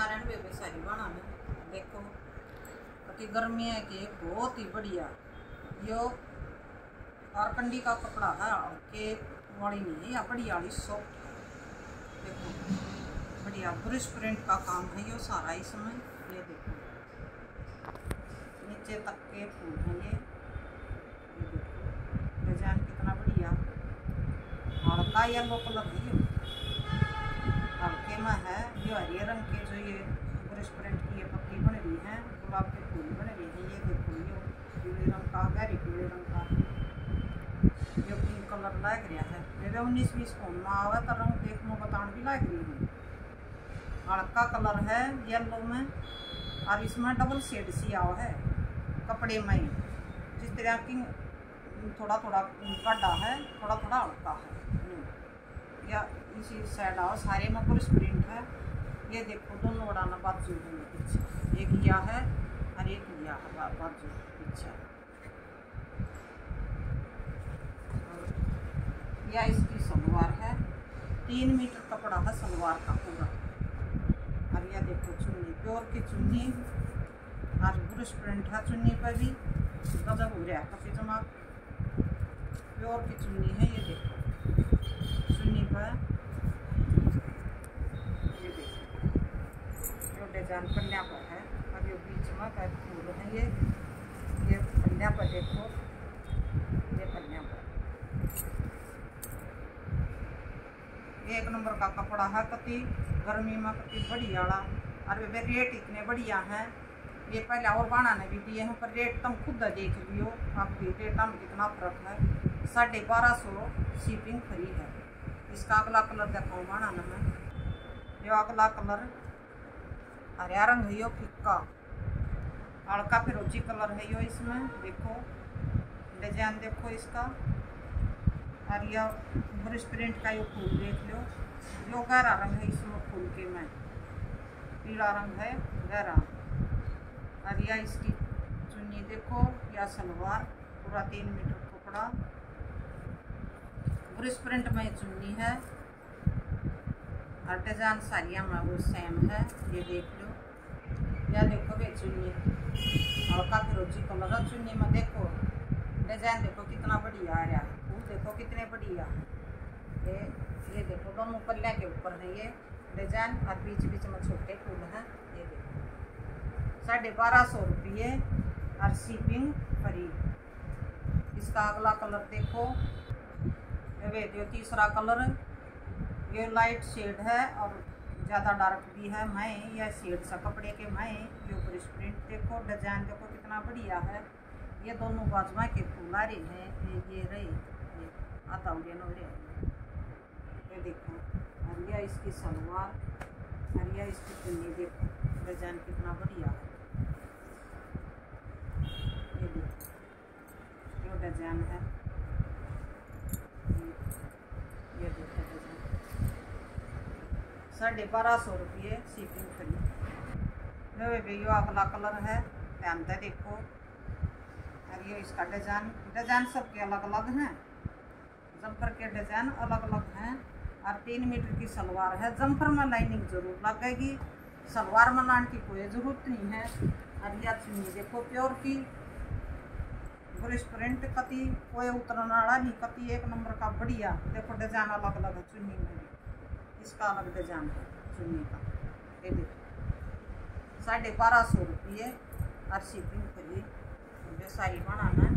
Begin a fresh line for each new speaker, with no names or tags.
नारायण बेबे सारी बनाने देखो अति गर्मियाँ के बहुत ही बढ़िया यो कारकंडी का कपड़ा है के वाली नहीं है बढ़िया वाली सॉफ्ट देखो बढ़िया ब्रिश प्रिंट का काम है यो सारा इसमें ये देखो नीचे तक के फूल हैं ये ये देखो डिज़ाइन कितना बढ़िया हल्का येलो कलर है ये हल्के में है जो हरे रंग के जो ये ब्रश की ये पत्ती बन रही है, गुलाब के फूल बन रहे हैं, ये देखो, ये पीले रंग का गहरे पीले रंग का जो पिंक कलर लग रहा है। मेरे उन्नीस बीस फ़ोन में आवे तो रंग देख देखने बताने भी लग रही हूँ। हल्का कलर है येलो में, और इसमें डबल शेड सी आओ है, कपड़े में जिस तरह की थोड़ा थोड़ा गड्ढा है थोड़ा थोड़ा हल्का है। या साइड आओ सारे में पूरी प्रिंट है ये देखो दोनों उड़ाना बाजू है पीछे एक या है और एक या है बाजू पीछे या इसकी सलवार है तीन मीटर कपड़ा है सलवार का पूरा और यह देखो चुन्नी प्योर की चुन्नी और ब्रश प्रिंट है चुन्नी पर भी गजब हो रहा है काफ़ी जमा प्योर की चुन्नी है ये देखो चुन्नी पर डिज़ाइन पन्या पर है। और ये बीच में का फूल है ये। ये पन्या पर देखो। ये पन्या पर। एक नंबर का कपड़ा है, कति गर्मी में कति बढ़िया वाला और वे रेट इतने बढ़िया हैं। ये पहले और बनाने भी दिए हैं, पर रेट तुम खुद देख लियो। आपकी रेटा में कितना फ़र्क है। साढ़े बारह सौ शिपिंग फ्री है। इसका अगला कलर दिखाऊँ बनाना में जो अगला कलर हरा रंग है यो फिक्का। हल्का फिरोजी कलर है यो इसमें, देखो। डिज़ाइन देखो इसका। और यह ब्रश प्रिंट का ये फूल देख लो। जो गहरा रंग है इसमें फूल के में। पीला रंग है, गहरा। और यह इसकी चुन्नी देखो, या सलवार, पूरा तीन मीटर कपड़ा। ब्रश प्रिंट में चुन्नी है। और डिज़ाइन सारिया में सेम है, ये देख लो। या देखो बे चुन्नी। हल्का फिरोजी कलर है चुन्नी में देखो। डिज़ाइन देखो कितना बढ़िया आ रहा है। फूल देखो कितने बढ़िया। ये ये देखो, दोनों पल्ले के ऊपर है ये डिज़ाइन और बीच बीच में छोटे फूल हैं, ये देखो। साढ़े बारह सौ रुपये और शिपिंग फ्री इसका अगला कलर देखो। ये जो तीसरा कलर। ये लाइट शेड है और ज़्यादा डार्क भी है, मैं यह शेड सा कपड़े के, मैं ये ऊपर प्रिंट देखो डिज़ाइन देखो कितना बढ़िया है। ये दोनों बाजुआ के फूल आ रहे हैं, ये ये रहे, ये आता हुए नो ये देखो, और यह इसकी सलवार, और यह इसकी चुन्नी देखो डिज़ाइन कितना बढ़िया है। ये देखो, जो डिज़ाइन है ये देखो डिज़ाइन साढ़े बारह सौ रुपये शिपिंग फ्री लो भैया अगला कलर है ध्यान से देखो। और ये इसका डिज़ाइन डिज़ाइन सबके अलग अलग हैं। जम्पर के डिज़ाइन अलग अलग हैं। और तीन मीटर की सलवार है। जम्पर में लाइनिंग ज़रूर लगेगी। सलवार में लाने की कोई ज़रूरत नहीं है। और यह चुन्नी देखो, प्योर की। ब्रश प्रिंट कति, कोई उतरने वाला नहीं, कति एक नंबर का बढ़िया। देखो, डिज़ाइन अलग अलग है, चुन्नी में इसका अलग डिज़ाइन है, चुन्नी का। ये देखो। साढ़े बारह सौ रुपये और शिपिंग खरीद साड़ी बनाना